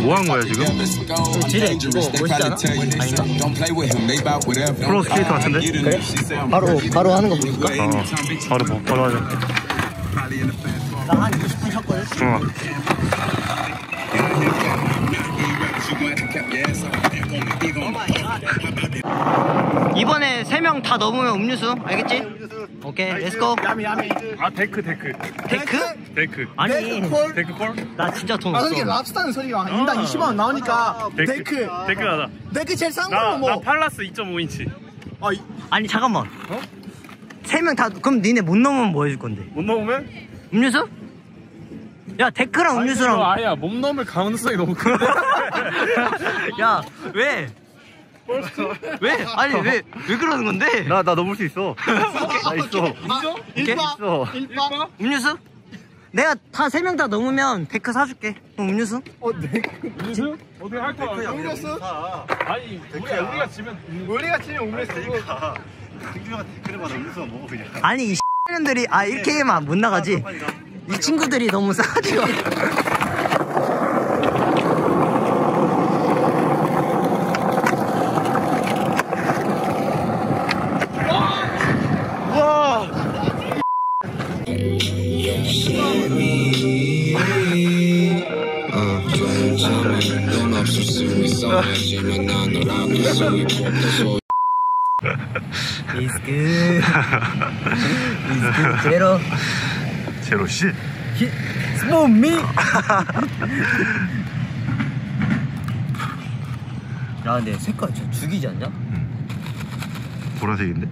뭐 하는 거야, 지금? 지뢰 이거 멋있잖아? 아닌가? 프로 스케이터 같은데? 그래? 바로 바로 하는 거 보여줄까? 어, 바로, 봐, 바로 하자. 나 한 20분 쉬었거든? 어. 이번에 3명 다 넘으면 음료수 알겠지? 오케이 let's go 아, 데크, 데크. 데크? 데크. 아니 데크 콜? 나 진짜 돈 아, 없어 그게 랍스타는 소리가 인당 20만 원 나오니까 데크. 데크 하자. 데크 제일 싼 나, 걸로 나 뭐. 팔라스 2.5인치. 아, 이- 아니 잠깐만 어? 3명 다 그럼 니네 못 넘으면 뭐 해줄 건데? 못 넘으면? 음료수? 야 데크랑 음료수랑 아야, 못 넘을 가능성이 너무 큰데? 야 왜? 왜? 아니 왜 왜 그러는 건데? 나, 나 넘을 수 있어. 나 있어. 오케이? 있어. 일바. 음료수? 내가 다 세 명 다 넘으면 데크 사줄게 그럼 음료수? 어, 데크. 음료수? 어떻게 할 거야? 음료수? 아니, 우리가, 우리가 지면. 우리가 치면 음료수. 아니 이 년들이 아 이렇게 하면 못 나가지 이 친구들이 너무 싸가지고 넌 없었으니 난 너라고. 숨이 걷어서 It's good It's good 제로 제로 씨. Me 야 근데 색깔 진짜 죽이지 않냐? 보라색인데?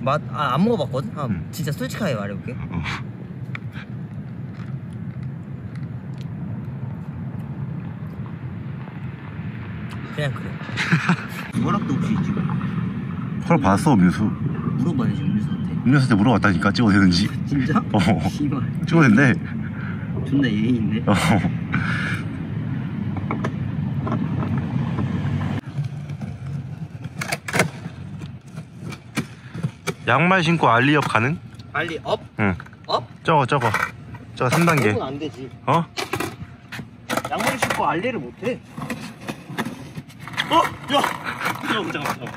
응맛 아, 안 먹어봤거든? 아, 응. 진짜 솔직하게 말해볼게 어. 그냥 그래 허락도 없이 지금 헐 봤어, 음료수. 물어봐야지 음료수한테 음료수 때 물어봤다니까, 찍어도 되는지. 진짜? 어. 씨발 찍어도 된대. 존나 예의 있네 어. 양말 신고 ollie up 가능? 빨리 up? 응. up? 저거, 저거. 저거 3단계. 그건 안 되지 어? 양말 신고 알리를 못해 어? 야! 잠깐만, 잠깐만.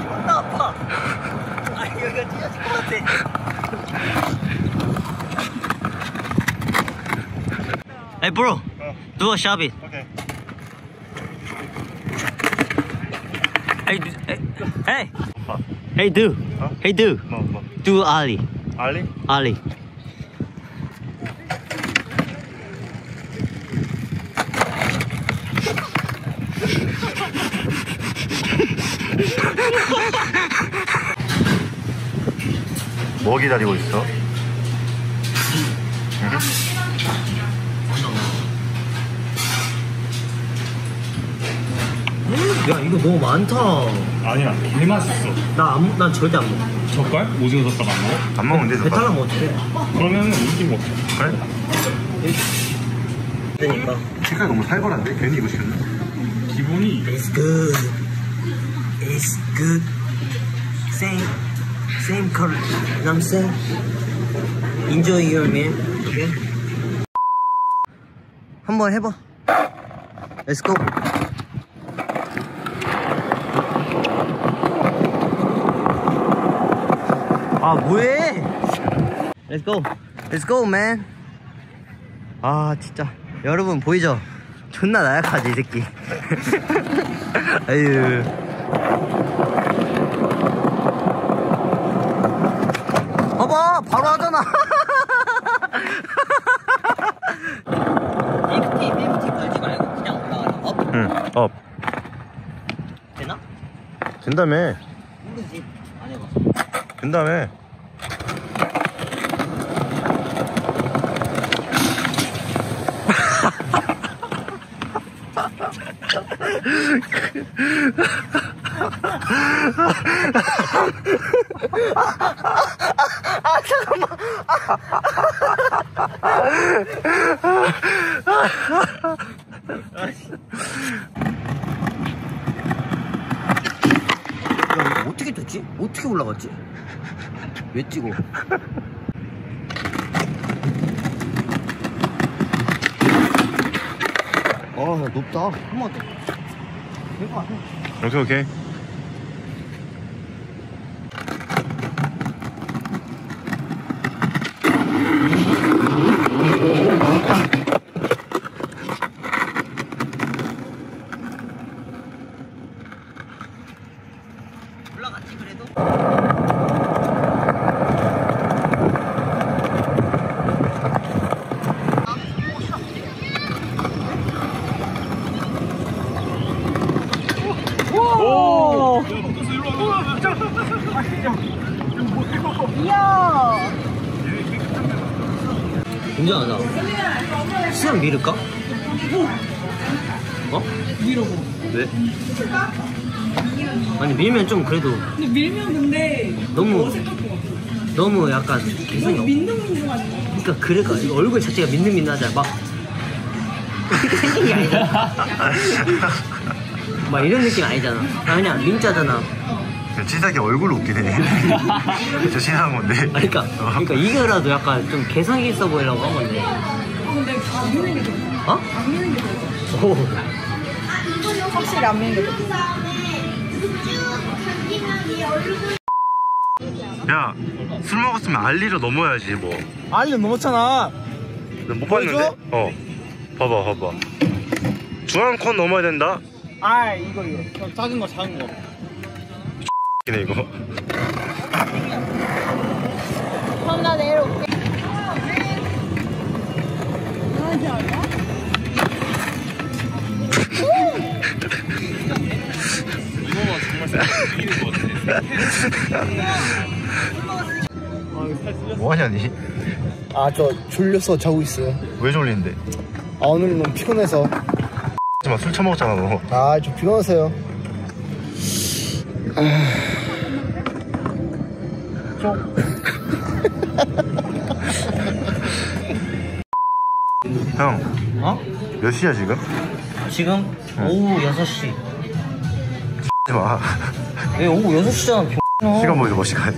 존나 아파 아 여기가 찢어질 것 같아 Bro do a it 오케이. Hey hey hey Hey do 어? Hey do 뭐, 뭐. do Ali 알리? Ali 뭐 기다리고 있어? 야 이거 너무 많다 아니야 개 맛있어 나안 난 절대 안 먹어 젓갈? 오징어 젓갈 안 먹어? 안 먹으면 돼, 배탈. 나면 어떡해 그러면 우리 먹자 그래? 그러니까 색깔 너무 살벌한데? 괜히 이거 시켰나? 기본이 It's good. It's good. Same, same color. You know what I'm saying? Enjoy your meal. Okay? 한번 해봐. Let's go. 아 뭐해? Let's go. Let's go, man. 아 진짜 여러분 보이죠? 존나 나약하지 이 새끼. 아유. 봐봐 바로 하잖아. BMT BMT 걸지 말고 그냥 올라가라. 업 응, 업. 되나? 된다며. 해봐. 된다며. 야 이거 어떻게 떴지? 어떻게 올라갔지? 왜 찍어? 아 높다 한번 더. 오케이 오케이 올라갔지 그래도? 굉장하다 수염 밀을까? 어? 밀어보 왜? 아니 밀면 좀 그래도 근데 밀면 근데 너무 어색할 것 같아. 너무 약간 개성이 없 민둥민둥하지. 그러니까 그러니까 이 얼굴 자체가 민는민하잖아 막 생긴 게 아니잖아 막 이런 느낌 아니잖아 아, 그냥 민자잖아 치사하게 얼굴 웃기네 저 신한 건데 아, 그러니까 그러니까 이거라도 약간 좀 개성이 있어 보이려고 한 건데 아, 근데 안 미는 게 좋아. 어? 안 미는 게 좋아. 오 확실히 안 미는 게 좋아. 야술 먹었으면 알리로 넘어야지 뭐 알리 넘었잖아. 너못 봤는데? 보여줘? 어 봐봐 봐봐 중앙 콘 넘어야 된다 아 이거 이거. 저 작은 거 작은 거. 이네 이거 그럼 나 내일 올게. 뭐하냐 니 아저 졸려서 자고 있어요. 왜 졸린데 아 오늘 너무 피곤해서. 하지마 술 처먹었잖아 너 아좀 피곤하세요. 형, 어? 몇 시야 지금? 지금 오후 6시 하지 마. 왜 오후 6시잖아 병 시간 보여줘, 뭐 시간.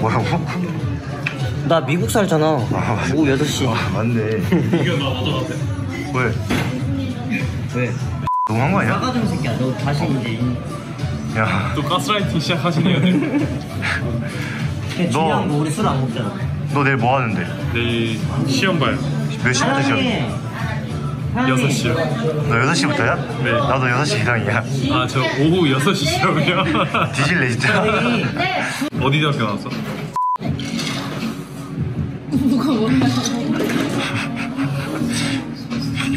뭐라고? 나 미국 살잖아 아. 오후 8시 아, 맞네. 왜? 왜? 너무 한 거 아니야? 싸가지 는 새끼야 너 다시 이제 야, 또 가스라이팅 시작하시네요. 그냥 중요한 거 우리 술 안 먹잖아 너 내일 뭐 하는데? 내일 시험 봐요. 몇 시부터 시작해? 여섯 시요. 너 6시부터야? 네. 나도 6시 이상이야. 아, 저 오후 6시 시험이요. 뒤질래, 진짜. 어디 대학교 나왔어?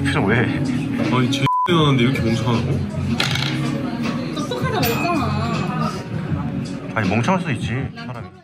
표정 왜? 아니, 제 나왔는데 이렇게 멍청하다고? 똑똑하다 고 했잖아. 아니, 멍청할 수도 있지, 사람이.